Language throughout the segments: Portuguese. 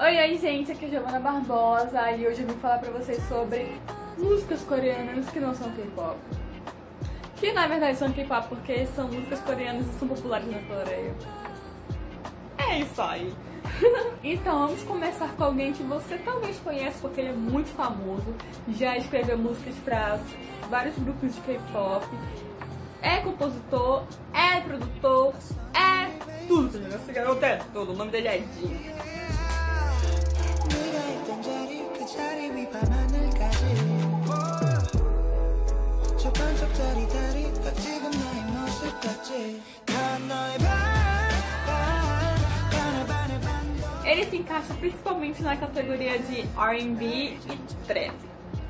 Oi, oi gente, aqui é a Giovana Barbosa e hoje eu vim falar pra vocês sobre músicas coreanas que não são K-pop. Que na verdade são K-pop porque são músicas coreanas e são populares na Coreia. É isso aí. então vamos começar com alguém que você talvez conheça porque ele é muito famoso, já escreveu músicas para vários grupos de K-pop, é compositor, é produtor, é tudo, esse garoto é tudo, o nome dele é Jin. Ele se encaixa principalmente na categoria de R&B e trap.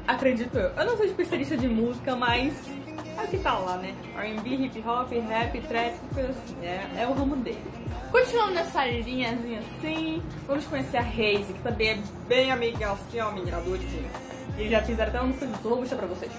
Acredito eu. Eu não sou especialista de música, mas é o que tá lá, né? R&B, hip hop, rap, trap, coisa assim. É, é o ramo dele. Continuando nessa linhazinha assim, vamos conhecer a Reise, que também é bem amiga assim, ó, menina doidinha. Eles já fizeram até uma música de vou mostrar pra vocês.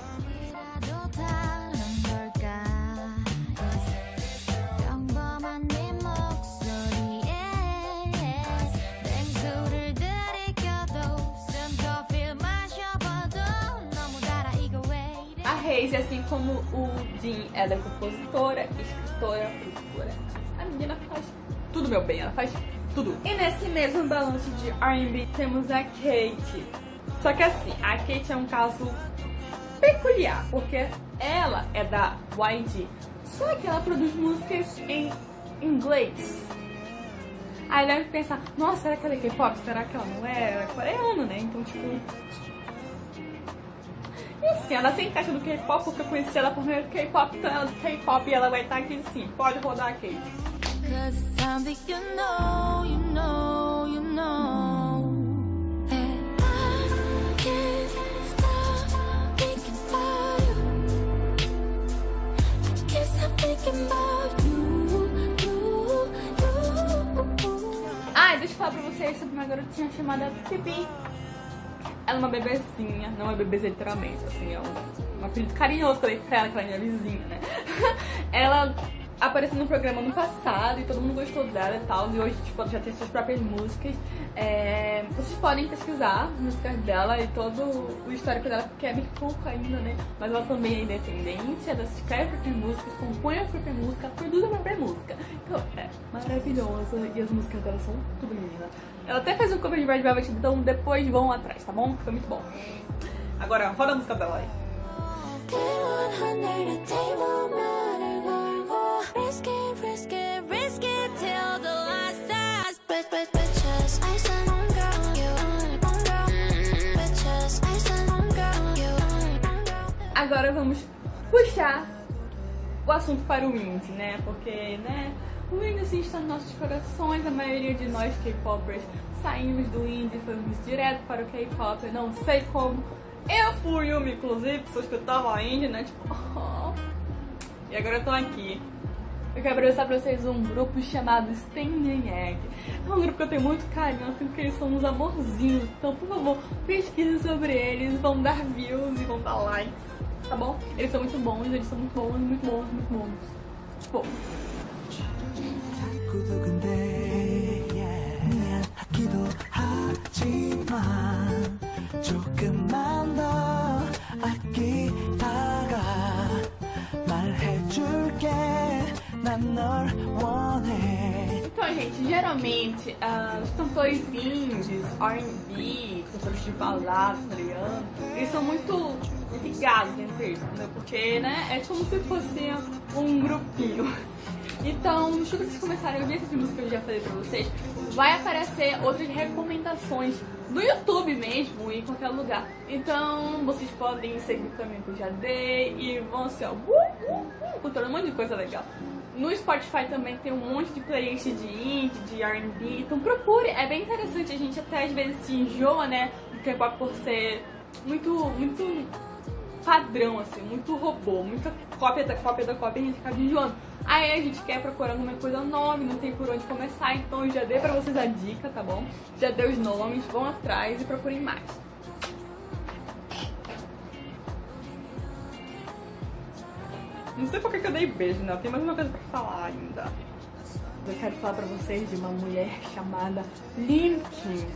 Reis, assim como o Jin, ela é compositora, escritora, produtora. A menina faz tudo, meu bem, ela faz tudo. E nesse mesmo balanço de R&B temos a Kate. Só que assim, a Kate é um caso peculiar, porque ela é da YG, só que ela produz músicas em inglês. Aí deve pensar, nossa, será que ela é K-pop? Será que ela não é? Ela é coreana, né? Então, tipo, e assim, ela se encaixa do K-pop porque eu conheci ela por meio do K-pop, então ela é do K-pop e ela vai estar aqui sim. Pode rodar a Kate. Ah, deixa eu falar pra vocês sobre uma garotinha chamada Pipi. Ela é uma bebezinha, não é bebezinha literalmente, assim, é um apelido carinhoso que eu dei pra ela, que ela é minha vizinha, né? ela apareceu no programa no passado e todo mundo gostou dela e tal. E hoje, tipo, ela já tem suas próprias músicas. É, vocês podem pesquisar músicas dela e todo o histórico dela, porque é bem pouco ainda, né? Mas ela também é independente, ela escreve a própria música, compõe a própria música, produz a própria música. Então, é maravilhosa e as músicas dela são tudo linda. Ela até fez um cover de Red Velvet, então depois vão atrás, tá bom? Foi muito bom. Agora, roda a música dela aí. Agora vamos puxar o assunto para o indie, né? Porque, né, o indie assim está nos nossos corações, a maioria de nós K-popers saímos do indie, fomos direto para o K-pop, não sei como. Eu fui uma, inclusive, pessoas que eu tava indie, né? Tipo, oh. E agora eu tô aqui. Eu quero apresentar pra vocês um grupo chamado Standing Egg. É um grupo que eu tenho muito carinho, assim, porque eles são uns amorzinhos. Então, por favor, pesquise sobre eles, vão dar views e vão dar likes, tá bom? Eles são muito bons, eles são muito bons, muito bons, muito bons. Tipo... 조금만 gente, geralmente uh, os cantores indies, R&B, cantores de balada, eles são muito ligados entre eles, entendeu? Porque, né, é como se fosse um grupinho. Então, deixa vocês começarem a ouvir essas músicas que eu já falei pra vocês, vai aparecer outras recomendações no YouTube mesmo, em qualquer lugar. Então, vocês podem seguir o caminho que eu já dei e vão assim, ó, uh, uh, uh, um monte de coisa legal. No Spotify também tem um monte de playlist de indie, de R&B, então procure, é bem interessante, a gente até às vezes se enjoa, né, do K-pop por ser muito, muito padrão, assim, muito robô, muita cópia da cópia da cópia, a gente acaba enjoando. Aí a gente quer procurando uma coisa nova, não tem por onde começar, então já dei pra vocês a dica, tá bom? Já dei os nomes, vão atrás e procurem mais. Não sei por que eu dei beijo, né? Tem mais uma coisa pra falar ainda. Eu quero falar pra vocês de uma mulher chamada Lim Kim.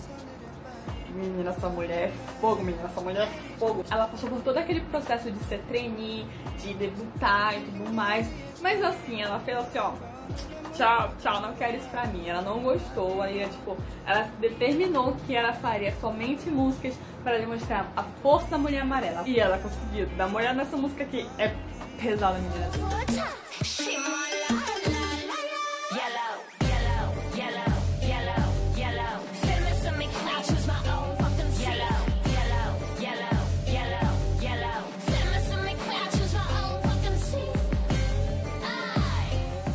essa mulher é fogo, menina, essa mulher é fogo. Ela passou por todo aquele processo de ser trainee, de debutar e tudo mais. Mas assim, ela fez assim, ó. Tchau, tchau, não quero isso pra mim. Ela não gostou, aí, tipo, ela determinou que ela faria somente músicas para demonstrar a força da mulher amarela. E ela conseguiu. Dá uma olhada nessa música aqui. É menina.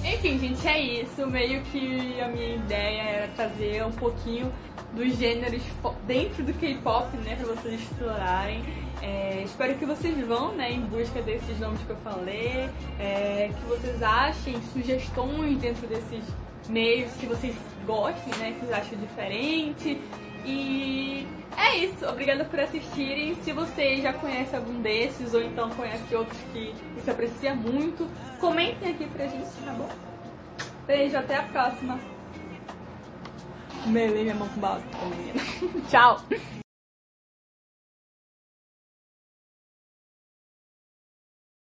Enfim, gente, é isso. Meio que a minha ideia era trazer um pouquinho dos gêneros dentro do K-pop, né, pra vocês explorarem. É, espero que vocês vão, né, em busca desses nomes que eu falei, é, que vocês achem sugestões dentro desses meios que vocês gostem, né, que vocês acham diferente. E é isso, obrigada por assistirem. Se você já conhece algum desses ou então conhece outros que você aprecia muito, comentem aqui pra gente, tá bom? Beijo, até a próxima. Melei minha mão com balde. Tchau!